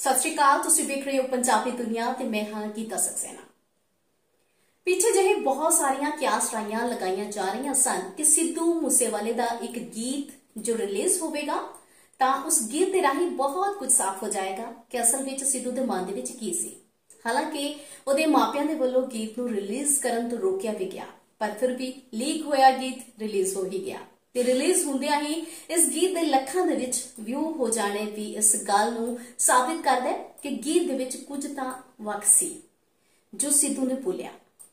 ਸਤਿ ਸ਼੍ਰੀ ਅਕਾਲ, ਤੁਸੀਂ ਵੇਖ ਰਹੇ ਹੋ ਪੰਜਾਬੀ ਦੁਨੀਆ ਤੇ ਮੈਂ ਹਾਂ ਗੀਤਾ ਸਕਸੈਨਾ। ਪਿੱਛੇ ਜਿਹੇ ਬਹੁਤ ਸਾਰੀਆਂ ਕਿਆਸ ਰਾਈਆਂ ਲਗਾਈਆਂ ਜਾ ਰਹੀਆਂ ਸਨ ਕਿ ਸਿੱਧੂ ਮੂਸੇਵਾਲੇ ਦਾ ਇੱਕ ਗੀਤ ਜੋ ਰਿਲੀਜ਼ ਹੋਵੇਗਾ, ਤਾਂ ਉਸ ਗੀਤ ਦੇ ਰਾਹੀਂ ਬਹੁਤ ਕੁਝ ਸਾਫ਼ ਹੋ ਜਾਏਗਾ ਕਿ ਅਸਲ ਵਿੱਚ ਸਿੱਧੂ ਦੇ ਮਨ ਦੇ ਵਿੱਚ ਕੀ ਸੀ। ਹਾਲਾਂਕਿ ਉਹਦੇ ਮਾਪਿਆਂ ਦੇ ਵੱਲੋਂ ਗੀਤ ਨੂੰ ਰਿਲੀਜ਼ ਕਰਨ ਤੋਂ ਰੋਕਿਆ ਵੀ ਗਿਆ, ਪਰ ਫਿਰ ਵੀ ਲੀਕ ਹੋਇਆ ਗੀਤ ਰਿਲੀਜ਼ ਹੋ ਹੀ ਗਿਆ। ਤੇ ਰਿਲੀਜ਼ ਹੁੰਦਿਆਂ ਹੀ ਇਸ ਗੀਤ ਦੇ ਲੱਖਾਂ ਦੇ ਵਿੱਚ ਵਿਊ ਹੋ ਜਾਣੇ ਵੀ ਇਸ ਗੱਲ ਨੂੰ ਸਾਬਿਤ ਕਰਦਾ ਹੈ ਕਿ ਗੀਤ ਦੇ ਵਿੱਚ ਕੁਝ ਤਾਂ ਵਕ ਸੀ, ਜੋ ਸਿੱਧੂ ਨੇ ਭੁੱਲਿਆ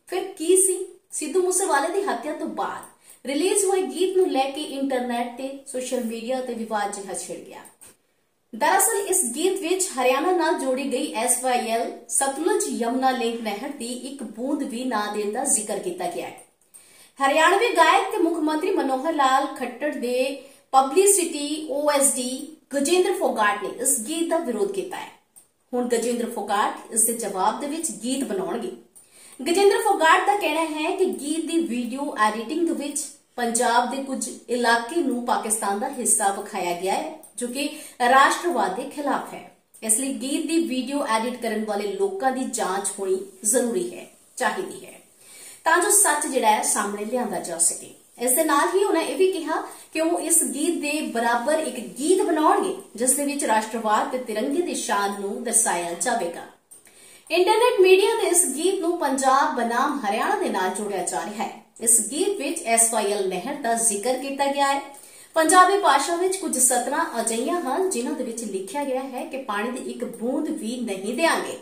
ਫਿਰ ਕੀ ਸੀ? ਸਿੱਧੂ ਮੂਸੇਵਾਲੇ ਦੀ ਹੱਤਿਆ ਤੋਂ ਬਾਅਦ ਰਿਲੀਜ਼ ਹੋਏ ਗੀਤ ਨੂੰ ਲੈ ਕੇ ਇੰਟਰਨੈਟ ਤੇ ਸੋਸ਼ਲ ਮੀਡੀਆ ਤੇ ਵਿਵਾਦ ਜਿਹਾ ਛਿੜ ਗਿਆ। ਦਰਅਸਲ ਇਸ ਗੀਤ ਵਿੱਚ ਹਰਿਆਣਾ ਨਾਲ ਜੋੜੀ ਗਈ ਐਸਵਾਈਐਲ ਸਤਲੁਜ ਯਮਨਾ ਲਿੰਕ ਨਹਿਰ ਦੀ ਇੱਕ ਬੂੰਦ ਵੀ ਨਾ ਦੇਣ ਦਾ ਜ਼ਿਕਰ ਕੀਤਾ ਗਿਆ ਹੈ। ਹਰਿਆਣਵੀ ਗਾਇਕ ਤੇ ਮੁੱਖ ਮੰਤਰੀ ਮਨੋਹਰ ਲਾਲ ਖੱਟੜ ਦੇ ਪਬਲਿਸਿਟੀ ਓਐਸਡੀ ਗਜੇਂਦਰ ਫੋਗਾਟ ਨੇ ਇਸ ਗੀਤ ਦਾ ਵਿਰੋਧ ਕੀਤਾ ਹੈ। ਹੁਣ ਗਜੇਂਦਰ ਫੋਗਾਟ ਇਸ ਦੇ ਜਵਾਬ ਦੇ ਵਿੱਚ ਗੀਤ ਬਣਾਉਣਗੇ। ਗਜੇਂਦਰ ਫੋਗਾਟ ਦਾ ਕਹਿਣਾ ਹੈ ਕਿ ਗੀਤ ਦੀ ਵੀਡੀਓ ਐਡੀਟਿੰਗ ਦੇ ਵਿੱਚ ਪੰਜਾਬ ਦੇ ਕੁਝ ਇਲਾਕੇ ਨੂੰ ਪਾਕਿਸਤਾਨ ਦਾ ਹਿੱਸਾ ਵਿਖਾਇਆ ਗਿਆ ਹੈ, ਜੋ ਕਿ ਰਾਸ਼ਟਰਵਾਦ ਦੇ ਖਿਲਾਫ ਹੈ। ਇਸ ਲਈ ਗੀਤ ਦੀ ਵੀਡੀਓ ਐਡਿਟ ਕਰਨ ਵਾਲੇ ਲੋਕਾਂ ਦੀ ਜਾਂਚ ਹੋਣੀ ਜ਼ਰੂਰੀ ਹੈ, ਚਾਹੀਦੀ ਹੈ। ਤਾਂ ਜੋ ਸੱਚ ਜਿਹੜਾ ਹੈ ਸਾਹਮਣੇ ਲਿਆਂਦਾ ਜਾ ਸਕੇ। ਇਸ ਦੇ ਨਾਲ ਹੀ ਉਹਨਾਂ ਇਹ ਵੀ ਕਿਹਾ ਕਿ ਉਹ ਇਸ ਗੀਤ ਦੇ ਬਰਾਬਰ ਇੱਕ ਗੀਤ ਬਣਾਉਣਗੇ, ਜਿਸ ਦੇ ਵਿੱਚ ਰਾਸ਼ਟਰਵਾਦ ਤੇ ਤਿਰੰਗੇ ਦੀ ਸ਼ਾਨ ਨੂੰ ਦਰਸਾਇਆ ਜਾਵੇਗਾ। ਇੰਟਰਨੈਟ ਮੀਡੀਆ ਨੇ ਇਸ ਗੀਤ ਨੂੰ ਪੰਜਾਬ ਬਨਾਮ ਹਰਿਆਣਾ ਦੇ ਨਾਲ ਜੋੜਿਆ ਜਾ ਰਿਹਾ ਹੈ। ਇਸ ਗੀਤ ਵਿੱਚ ਐਸਵਾਈਐਲ ਨਹਿਰ ਦਾ ਜ਼ਿਕਰ ਕੀਤਾ ਗਿਆ ਹੈ। ਪੰਜਾਬੀ ਭਾਸ਼ਾ ਵਿੱਚ ਕੁਝ ਸਤਰਾਂ ਅਜਈਆਂ ਹਨ ਜਿਨ੍ਹਾਂ ਦੇ ਵਿੱਚ ਲਿਖਿਆ ਗਿਆ ਹੈ ਕਿ ਪਾਣੀ ਦੀ ਇੱਕ ਬੂੰਦ ਵੀ ਨਹੀਂ ਦੇਾਂਗੇ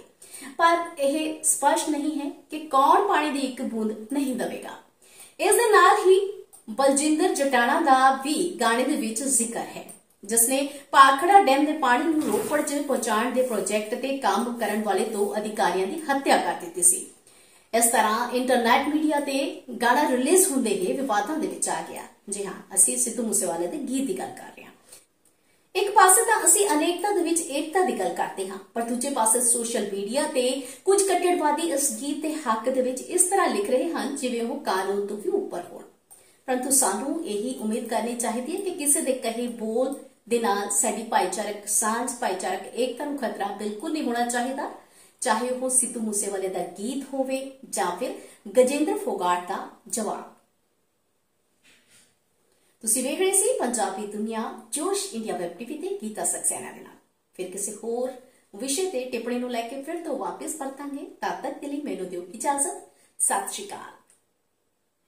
ਪਰ ਇਹ ਸਪਸ਼ਟ ਨਹੀਂ ਹੈ ਕਿ ਕੌਣ ਪਾਣੀ ਦੀ ਇੱਕ ਬੂੰਦ ਨਹੀਂ ਦਵੇਗਾ। ਇਸ ਦੇ ਨਾਲ ਹੀ ਬਲਜਿੰਦਰ ਜਟਾਣਾ ਦਾ ਵੀ ਗਾਣੇ ਦੇ ਵਿੱਚ ਜ਼ਿਕਰ ਹੈ ਜਿਸ ਨੇ ਪਾਖੜਾ ਡੈਮ ਦੇ ਪਾਣੀ ਨੂੰ ਰੋਪੜ 'ਚ ਪਹੁੰਚਾਉਣ ਦੇ ਪ੍ਰੋਜੈਕਟ ਤੇ ਕੰਮ ਕਰਨ ਵਾਲੇ ਦੋ ਅਧਿਕਾਰੀਆਂ ਦੀ ਹੱਤਿਆ ਕਰ ਦਿੱਤੀ ਸੀ। ਇਸ ਤਰ੍ਹਾਂ ਇੰਟਰਨੈਟ ਮੀਡੀਆ ਤੇ ਗਾਣਾ ਰਿਲੀਜ਼ ਹੁੰਦੇ ਹੀ ਵਿਵਾਦਾਂ ਦੇ ਵਿੱਚ ਆ ਗਿਆ। ਜੀ ਹਾਂ, ਅਸੀਂ ਸਿੱਧੂ ਮੂਸੇਵਾਲੇ ਦੇ ਗੀਤ ਦੀ ਗੱਲ ਕਰ ਰਹੇ ਹਾਂ। ਇੱਕ ਪਾਸੇ ਤਾਂ ਅਸੀਂ ਅਨੇਕ ਦੀ ਗੱਲ ਕਰਦੇ ਹਾਂ। ਪਰ ਦੂਜੇ ਪਾਸੇ ਸੋਸ਼ਲ ਮੀਡੀਆ ਤੇ ਕੁਝ ਕੱਟੜਵਾਦੀ ਇਸ ਗੀਤ ਦੇ ਹੱਕ ਦੇ ਵਿੱਚ ਇਸ ਤਰ੍ਹਾਂ ਲਿਖ ਰਹੇ ਹਨ, ਜਿਵੇਂ ਉਹ ਕਾਨੂੰਨ ਤੋਂ ਵੀ ਉੱਪਰ ਹੋਣ। ਪਰੰਤੂ ਸਾਨੂੰ ਇਹੀ ਉਮੀਦ ਕਰਨੀ ਚਾਹੀਦੀ ਹੈ ਕਿ ਕਿਸੇ ਦੇ ਕਹੇ ਬੋਲ ਦੇ ਨਾਲ ਸਾਡੀ ਭਾਈਚਾਰਕ ਸਾਂਝ, ਭਾਈਚਾਰਕ ਏਕਤਾ ਨੂੰ ਖਤਰਾ ਬਿਲਕੁਲ ਨਹੀਂ ਹੋਣਾ ਚਾਹੀਦਾ। ਚਾਹੇ ਉਹ ਸਿੱਧੂ ਮੂਸੇਵਾਲੇ ਦਾ ਗੀਤ ਹੋਵੇ ਜਾਂ ਫਿਰ ਗਜੇਂਦਰ ਫੋਗਾਟ ਦਾ ਜਵਾਬ ਤੁਸੀਂ ਵੇਖ ਰਹੇ ਸੀ ਪੰਜਾਬੀ ਦੁਨੀਆ, ਜੋਸ਼ ਇੰਡੀਆ ਵੈਬ ਟੀਵੀ ਤੇ ਗੀਤਾ ਸਕਸੈਨਾ ਦੇ ਨਾਲ। ਫਿਰ ਕਿਸੇ ਹੋਰ ਵਿਸ਼ੇ ਤੇ ਟਿੱਪਣੀ ਨੂੰ ਲੈ ਕੇ ਫਿਰ ਤੋਂ ਵਾਪਸ ਪਰਤਾਂਗੇ। ਤਦ ਤੱਕ ਦੇ ਲਈ ਮੈਨੂੰ ਦਿਓ ਇਜਾਜ਼ਤ। ਸਤਿ ਸ਼੍ਰੀ ਅਕਾਲ।